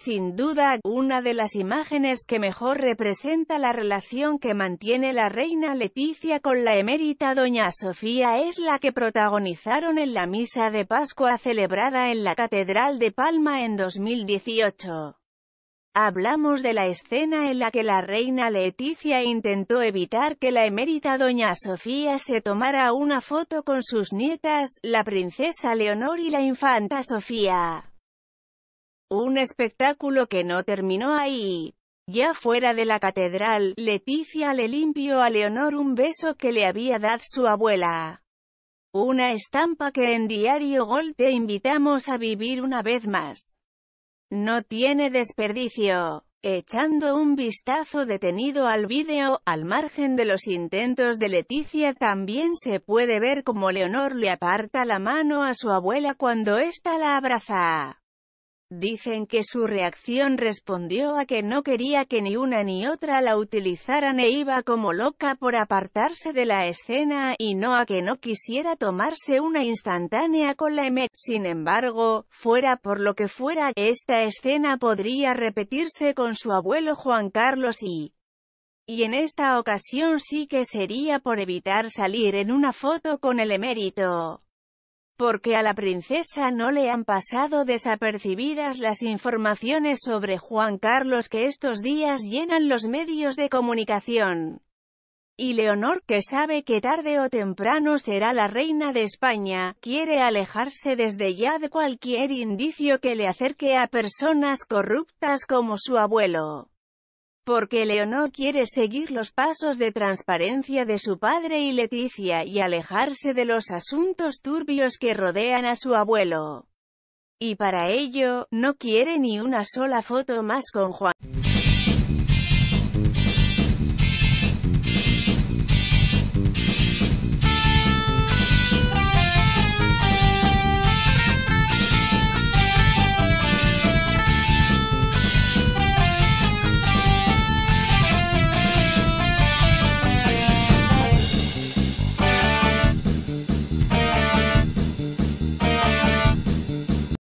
Sin duda, una de las imágenes que mejor representa la relación que mantiene la reina Leticia con la emérita doña Sofía es la que protagonizaron en la misa de Pascua celebrada en la Catedral de Palma en 2018. Hablamos de la escena en la que la reina Leticia intentó evitar que la emérita doña Sofía se tomara una foto con sus nietas, la princesa Leonor y la infanta Sofía. Un espectáculo que no terminó ahí. Ya fuera de la catedral, Leticia le limpió a Leonor un beso que le había dado su abuela. Una estampa que en Diario Gol te invitamos a vivir una vez más. No tiene desperdicio. Echando un vistazo detenido al vídeo, al margen de los intentos de Leticia también se puede ver cómo Leonor le aparta la mano a su abuela cuando ésta la abraza. Dicen que su reacción respondió a que no quería que ni una ni otra la utilizaran e iba como loca por apartarse de la escena, y no a que no quisiera tomarse una instantánea con la M. Sin embargo, fuera por lo que fuera, esta escena podría repetirse con su abuelo Juan Carlos y... Y en esta ocasión sí que sería por evitar salir en una foto con el emérito porque a la princesa no le han pasado desapercibidas las informaciones sobre Juan Carlos que estos días llenan los medios de comunicación. Y Leonor, que sabe que tarde o temprano será la reina de España, quiere alejarse desde ya de cualquier indicio que le acerque a personas corruptas como su abuelo porque Leonor quiere seguir los pasos de transparencia de su padre y Leticia y alejarse de los asuntos turbios que rodean a su abuelo. Y para ello, no quiere ni una sola foto más con Juan.